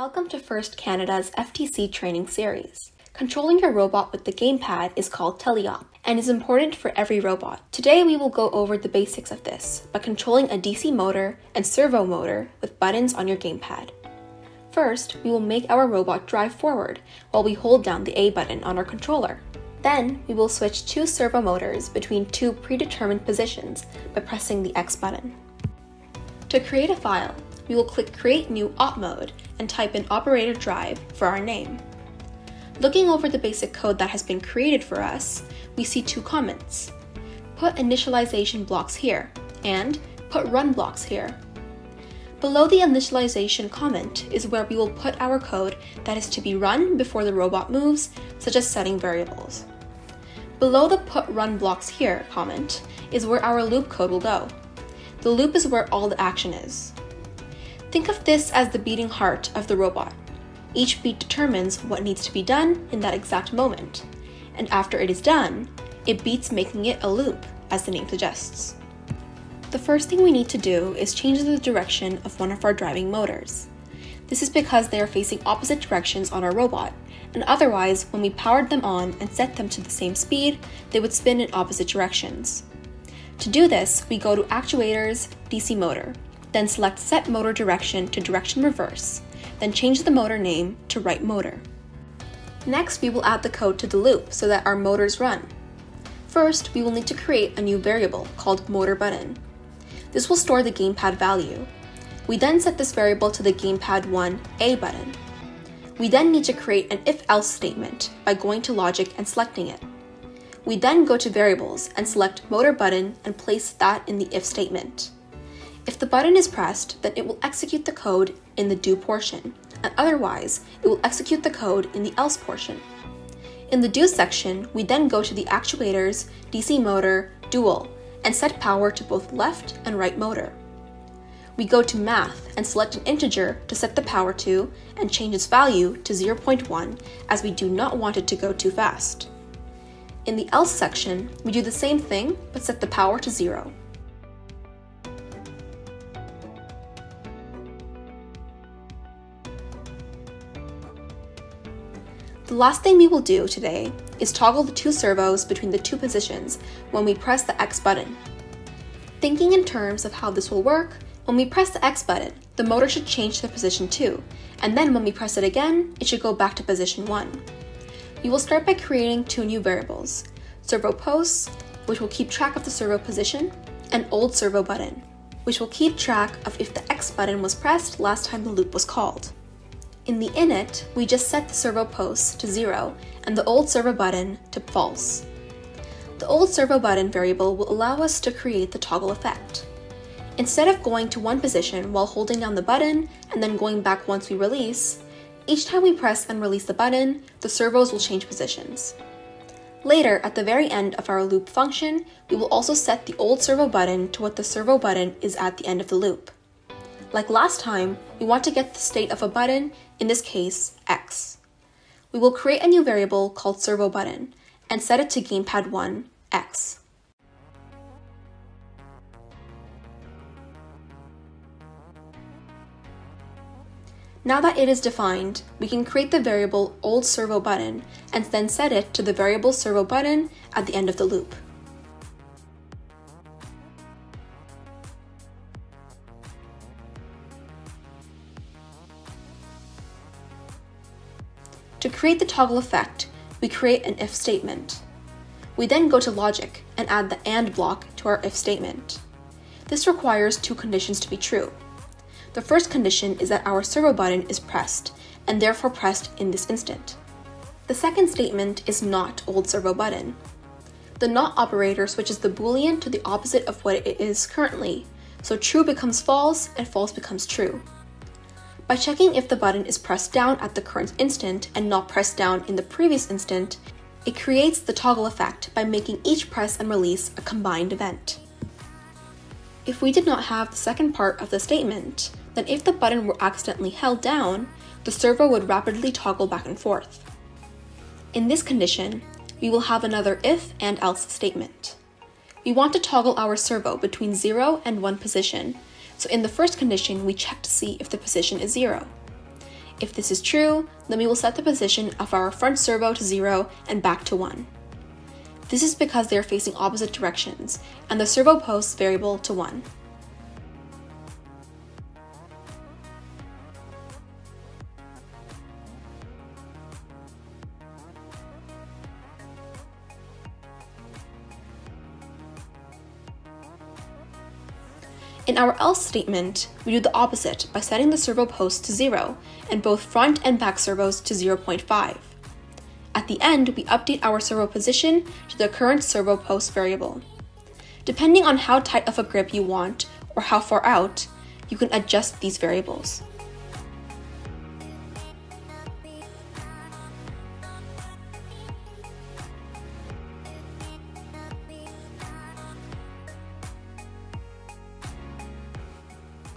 Welcome to First Canada's FTC training series. Controlling your robot with the gamepad is called teleop and is important for every robot. Today we will go over the basics of this by controlling a DC motor and servo motor with buttons on your gamepad. First, we will make our robot drive forward while we hold down the A button on our controller. Then, we will switch two servo motors between two predetermined positions by pressing the X button. To create a file, we will click Create New Op Mode and type in Operator Drive for our name. Looking over the basic code that has been created for us, we see two comments. Put initialization blocks here, and put run blocks here. Below the initialization comment is where we will put our code that is to be run before the robot moves, such as setting variables. Below the put run blocks here comment is where our loop code will go. The loop is where all the action is. Think of this as the beating heart of the robot. Each beat determines what needs to be done in that exact moment, and after it is done, it beats making it a loop, as the name suggests. The first thing we need to do is change the direction of one of our driving motors. This is because they are facing opposite directions on our robot, and otherwise, when we powered them on and set them to the same speed, they would spin in opposite directions. To do this, we go to Actuators, DC Motor, then select Set Motor Direction to Direction Reverse, then change the motor name to Right Motor. Next, we will add the code to the loop so that our motors run. First, we will need to create a new variable called motor button. This will store the gamepad value. We then set this variable to the gamepad 1 A button. We then need to create an if-else statement by going to logic and selecting it. We then go to variables and select motor button and place that in the if statement. If the button is pressed, then it will execute the code in the do portion, and otherwise, it will execute the code in the else portion. In the do section, we then go to the actuators, DC motor, dual, and set power to both left and right motor. We go to math and select an integer to set the power to and change its value to 0.1 as we do not want it to go too fast. In the else section, we do the same thing but set the power to 0. The last thing we will do today is toggle the two servos between the two positions when we press the X button. Thinking in terms of how this will work, when we press the X button, the motor should change to position 2, and then when we press it again, it should go back to position 1. We will start by creating two new variables, servo posts, which will keep track of the servo position, and old servo button, which will keep track of if the X button was pressed last time the loop was called. In the init, we just set the servo post to 0 and the old servo button to false. The old servo button variable will allow us to create the toggle effect. Instead of going to one position while holding down the button and then going back once we release, each time we press and release the button, the servos will change positions. Later, at the very end of our loop function, we will also set the old servo button to what the servo button is at the end of the loop. Like last time, we want to get the state of a button, in this case, X. We will create a new variable called servo button and set it to gamepad1, X. Now that it is defined, we can create the variable old servo button and then set it to the variable servo button at the end of the loop. To create the toggle effect, we create an if statement. We then go to logic and add the AND block to our if statement. This requires two conditions to be true. The first condition is that our servo button is pressed, and therefore pressed in this instant. The second statement is not old servo button. The not operator switches the boolean to the opposite of what it is currently, so true becomes false and false becomes true. By checking if the button is pressed down at the current instant and not pressed down in the previous instant, it creates the toggle effect by making each press and release a combined event. If we did not have the second part of the statement, then if the button were accidentally held down, the servo would rapidly toggle back and forth. In this condition, we will have another if and else statement. We want to toggle our servo between 0 and 1 position so in the first condition, we check to see if the position is 0. If this is true, then we will set the position of our front servo to 0 and back to 1. This is because they are facing opposite directions, and the servo posts variable to 1. In our else statement, we do the opposite by setting the servo post to 0 and both front and back servos to 0.5. At the end, we update our servo position to the current servo post variable. Depending on how tight of a grip you want or how far out, you can adjust these variables.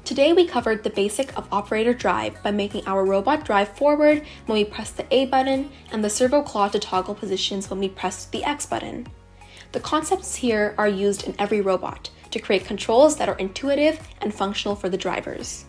Today we covered the basic of operator drive by making our robot drive forward when we press the A button and the servo claw to toggle positions when we press the X button. The concepts here are used in every robot to create controls that are intuitive and functional for the drivers.